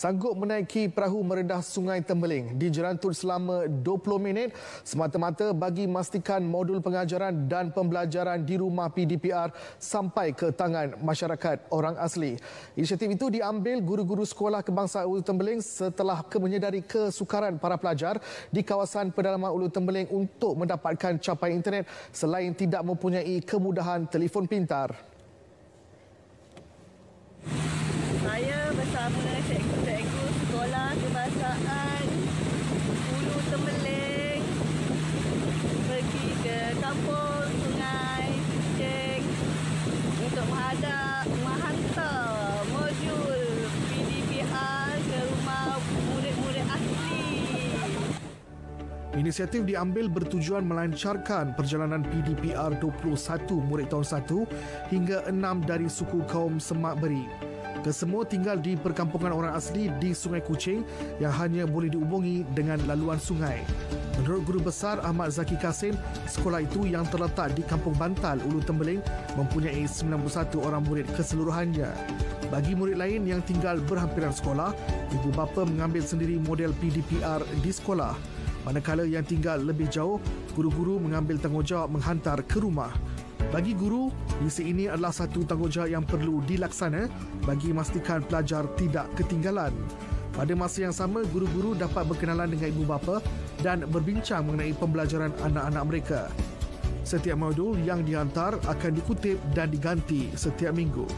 sanggup menaiki perahu meredah Sungai Tembeling di Jerantut selama 20 minit semata-mata bagi memastikan modul pengajaran dan pembelajaran di rumah PDPR sampai ke tangan masyarakat orang asli. Inisiatif itu diambil guru-guru sekolah kebangsaan Ulu Tembeling setelah menyedari kesukaran para pelajar di kawasan pedalaman Ulu Tembeling untuk mendapatkan capaian internet selain tidak mempunyai kemudahan telefon pintar. Saya bersama dengan cikgu-cikgu sekolah kebangsaan Ulu Temeling pergi ke kampung Sungai Ceng untuk menghadap menghantar modul PDPR ke rumah murid-murid asli. Inisiatif diambil bertujuan melancarkan perjalanan PDPR 21 murid tahun 1 hingga 6 dari suku kaum Semak Beri. Kesemua tinggal di perkampungan orang asli di Sungai Kuching yang hanya boleh dihubungi dengan laluan sungai. Menurut Guru Besar Ahmad Zaki Kasim, sekolah itu yang terletak di Kampung Bantal, Ulu Tembeling mempunyai 91 orang murid keseluruhannya. Bagi murid lain yang tinggal berhampiran sekolah, ibu bapa mengambil sendiri model PDPR di sekolah. Manakala yang tinggal lebih jauh, guru-guru mengambil tanggungjawab menghantar ke rumah. Bagi guru, misi ini adalah satu tanggungjawab yang perlu dilaksana bagi memastikan pelajar tidak ketinggalan. Pada masa yang sama, guru-guru dapat berkenalan dengan ibu bapa dan berbincang mengenai pembelajaran anak-anak mereka. Setiap modul yang dihantar akan dikutip dan diganti setiap minggu.